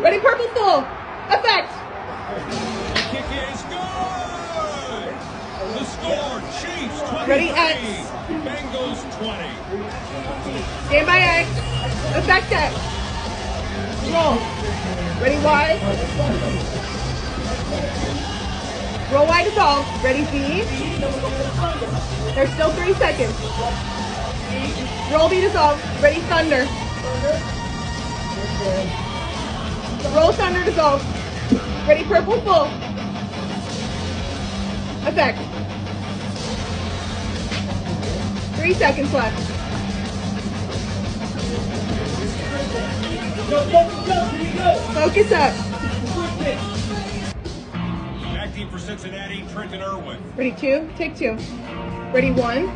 Ready, purple full. Effect. The kick is good. The score: Chiefs 23, Ready, X. Bengals 20. Stand by X. Effect X. Roll. Ready, Y. Roll Y dissolve. Ready, B. There's still three seconds. Roll B dissolve. Ready, thunder. Roll thunder dissolve. Ready, purple full. Effect. Three seconds left. Focus up. Back deep for Cincinnati, Trenton Irwin. Ready, two. Take two. Ready, one.